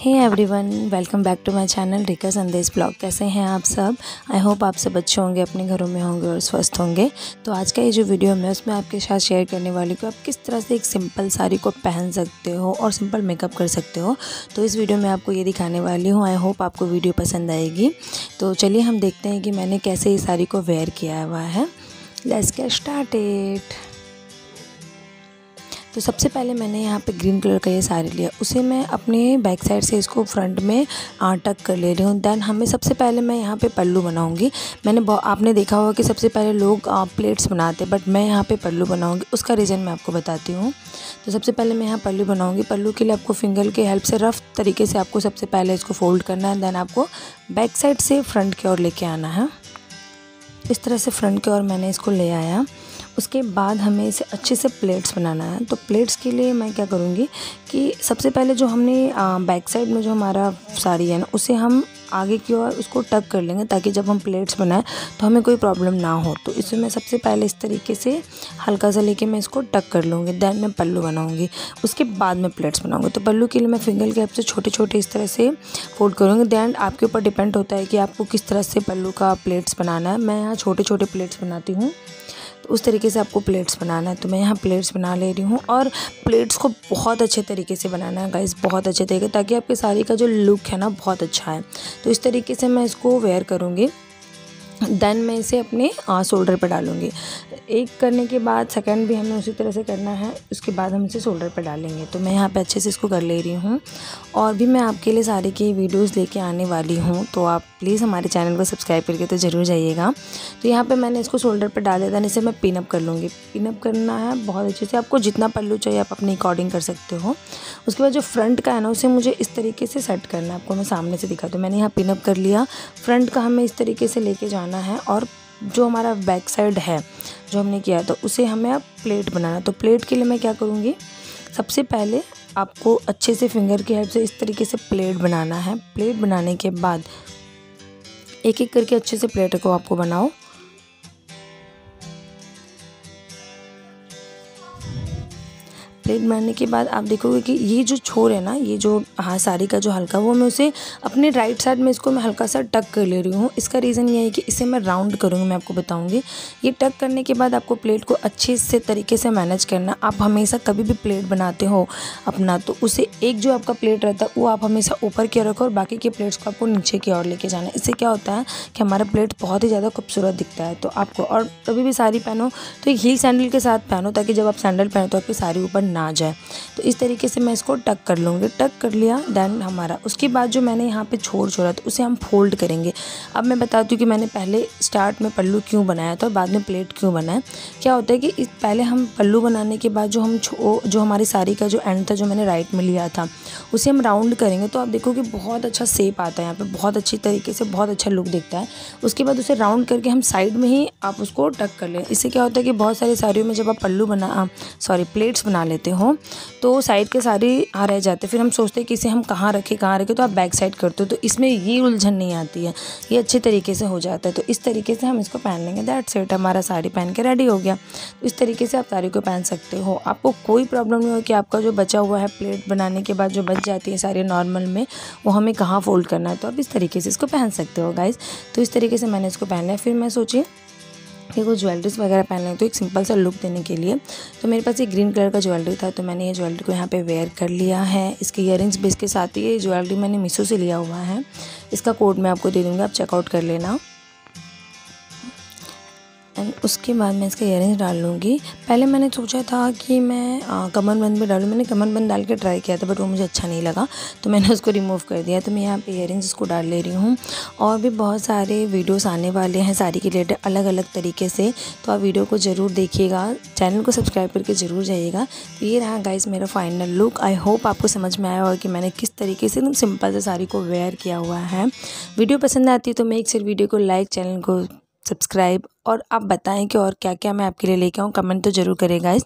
Hey everyone welcome back to my channel Rika Sandesh blog कैसे हैं आप सब? आई होप आप सब अच्छे होंगे, अपने घरों में होंगे और स्वस्थ होंगे। तो आज का ये जो वीडियो है उसमें आपके साथ शेयर करने वाली को आप किस तरह से एक सिंपल साड़ी को पहन सकते हो और सिंपल मेकअप कर सकते हो। तो इस वीडियो में आपको ये दिखाने वाली हूँ। आई होप आपको वीडियो पसंद आएगी। तो चलिए हम देखते हैं कि मैंने कैसे इस साड़ी को वेयर किया हुआ है। लेट्स गेट स्टार्टेड तो सबसे पहले मैंने यहाँ पे ग्रीन कलर का ये साड़ी लिया। उसे मैं अपने बैक साइड से इसको फ्रंट में टक कर ले रही हूँ। दैन हमें सबसे पहले मैं यहाँ पे पल्लू बनाऊँगी। मैंने आपने देखा होगा कि सबसे पहले लोग प्लेट्स बनाते बट मैं यहाँ पे पल्लू बनाऊँगी। उसका रीज़न मैं आपको बताती हूँ। तो सबसे पहले मैं यहाँ पल्लू बनाऊँगी। पल्लू के लिए आपको फिंगर के हेल्प से रफ़ तरीके से आपको सबसे पहले इसको फोल्ड करना है। दैन आपको बैक साइड से फ्रंट की ओर लेके आना है। इस तरह से फ्रंट की ओर मैंने इसको ले आया। उसके बाद हमें इसे अच्छे से प्लेट्स बनाना है। तो प्लेट्स के लिए मैं क्या करूँगी कि सबसे पहले जो हमने बैक साइड में जो हमारा साड़ी है ना, उसे हम आगे की ओर उसको टक कर लेंगे ताकि जब हम प्लेट्स बनाएँ तो हमें कोई प्रॉब्लम ना हो। तो इसे मैं सबसे पहले इस तरीके से हल्का सा लेके मैं इसको टक कर लूँगी, दैन मैं पल्लू बनाऊँगी। उसके बाद में प्लेट्स बनाऊँगी। तो पल्लू के लिए मैं फिंगल के से छोटे छोटे इस तरह से फोल्ड करूँगी। दैन आपके ऊपर डिपेंड होता है कि आपको किस तरह से पल्लू का प्लेट्स बनाना है। मैं यहाँ छोटे छोटे प्लेट्स बनाती हूँ। उस तरीके से आपको प्लेट्स बनाना है। तो मैं यहाँ प्लेट्स बना ले रही हूँ और प्लेट्स को बहुत अच्छे तरीके से बनाना है गाइस बहुत अच्छे तरीके ताकि आपकी साड़ी का जो लुक है ना, बहुत अच्छा है। तो इस तरीके से मैं इसको वेयर करूँगी। देन मैं इसे अपने शोल्डर पर डालूँगी। एक करने के बाद सेकंड भी हमें उसी तरह से करना है, उसके बाद हम इसे शोल्डर पर डालेंगे। तो मैं यहाँ पे अच्छे से इसको कर ले रही हूँ। और भी मैं आपके लिए सारे की वीडियोस लेके आने वाली हूँ तो आप प्लीज़ हमारे चैनल को सब्सक्राइब करके तो ज़रूर जाइएगा। तो यहाँ पे मैंने इसको शोल्डर पर डाल दिया इसे मैं पिनअप कर लूँगी। पिनअप करना है बहुत अच्छे से, आपको जितना पल्लू चाहिए आप अपने अकॉर्डिंग कर सकते हो। उसके बाद जो फ्रंट का है ना, उसे मुझे इस तरीके से सेट करना है, आपको मैं सामने से दिखा तो मैंने यहाँ पिनअप कर लिया। फ्रंट का हमें इस तरीके से लेके जाना है और जो हमारा बैक साइड है, जो हमने किया तो उसे हमें अब प्लेट बनाना तो प्लेट के लिए मैं क्या करूँगी? सबसे पहले आपको अच्छे से फिंगर की हेल्प से इस तरीके से प्लेट बनाना है। प्लेट बनाने के बाद एक एक करके अच्छे से प्लेट को आपको बनाओ। प्लेट बनाने के बाद आप देखोगे कि ये जो छोर है ना, ये जो हाँ साड़ी का जो हल्का, वो मैं उसे अपने राइट साइड में इसको मैं हल्का सा टक कर ले रही हूँ। इसका रीज़न ये है कि इसे मैं राउंड करूँगी, मैं आपको बताऊँगी। ये टक करने के बाद आपको प्लेट को अच्छे से तरीके से मैनेज करना। आप हमेशा कभी भी प्लेट बनाते हो अपना तो उसे एक जो आपका प्लेट रहता है, वो आप हमेशा ऊपर की ओर रखो और बाकी के प्लेट्स को आपको नीचे की ओर लेके जाना इससे क्या होता है कि हमारा प्लेट बहुत ही ज़्यादा खूबसूरत दिखता है। तो आपको, और कभी भी साड़ी पहनो तो एक हील सैंडल के साथ पहनो, ताकि जब आप सैंडल पहनो तो आपकी साड़ी ऊपर ना जाए तो इस तरीके से मैं इसको टक कर लूँगी। टक कर लिया देन हमारा। उसके बाद जो मैंने यहाँ पे छोड़ छोड़ा तो उसे हम फोल्ड करेंगे। अब मैं बताती हूँ कि मैंने पहले स्टार्ट में पल्लू क्यों बनाया था और बाद में प्लेट क्यों बनाया क्या होता है कि पहले हम पल्लू बनाने के बाद जो हम जो हमारी साड़ी का जो एंड था, जो मैंने राइट में लिया था, उसे हम राउंड करेंगे। तो आप देखो कि बहुत अच्छा सेप आता है यहाँ पर बहुत अच्छी तरीके से, बहुत अच्छा लुक दिखता है। उसके बाद उसे राउंड करके हम साइड में ही आप उसको टक कर लें। इससे क्या होता है कि बहुत सारी साड़ियों में जब आप पल्लू बना सॉरी प्लेट्स बना लेते हो तो साइड के सारे आ रह जाते फिर हम सोचते हैं कि इसे हम कहाँ रखें कहाँ रखें तो आप बैक साइड करते हो तो इसमें ये उलझन नहीं आती है। ये अच्छे तरीके से हो जाता है। तो इस तरीके से हम इसको पहन लेंगे। दैट सेट हमारा साड़ी पहन के रेडी हो गया। तो इस तरीके से आप साड़ी को पहन सकते हो। आपको कोई प्रॉब्लम नहीं हो कि आपका जो बचा हुआ है प्लेट बनाने के बाद जो बच जाती है साड़ी नॉर्मल में, वो हमें कहाँ फोल्ड करना है। तो आप इस तरीके से इसको पहन सकते हो गाइज़ तो इस तरीके से मैंने इसको पहन लिया। फिर मैं सोची कि कुछ ज्वेलरीज वगैरह पहन लें तो एक सिंपल सा लुक देने के लिए। तो मेरे पास ये ग्रीन कलर का ज्वेलरी था तो मैंने ये ज्वेलरी को यहाँ पे वेयर कर लिया है। इसके इयर भी इसके साथ ही ये ज्वेलरी मैंने मीशो से लिया हुआ है। इसका कोड मैं आपको दे दूँगी, आप चेकआउट कर लेना। उसके बाद मैं इसके इयर डाल लूँगी। पहले मैंने सोचा था कि मैं कमर बंद में डालूँ। मैंने कमर बंद डाल के ट्राई किया था बट वो मुझे अच्छा नहीं लगा। तो मैंने उसको रिमूव कर दिया। तो मैं यहाँ पे इयर इसको डाल ले रही हूँ। और भी बहुत सारे वीडियोस आने वाले हैं साड़ी के रिलेटेड अलग अलग तरीके से। तो आप वीडियो को ज़रूर देखिएगा। चैनल को सब्सक्राइब करके ज़रूर जाइएगा। तो ये रहा गाइज़ मेरा फाइनल लुक आई होप आपको समझ में आया होगा कि मैंने किस तरीके से एकदम सिंपल से साड़ी को वेयर किया हुआ है। वीडियो पसंद आती है तो मेक सिर्फ़ वीडियो को लाइक चैनल को सब्सक्राइब और आप बताएँ कि और क्या क्या मैं आपके लिए लेके आऊँ, कमेंट तो ज़रूर करें गाइज़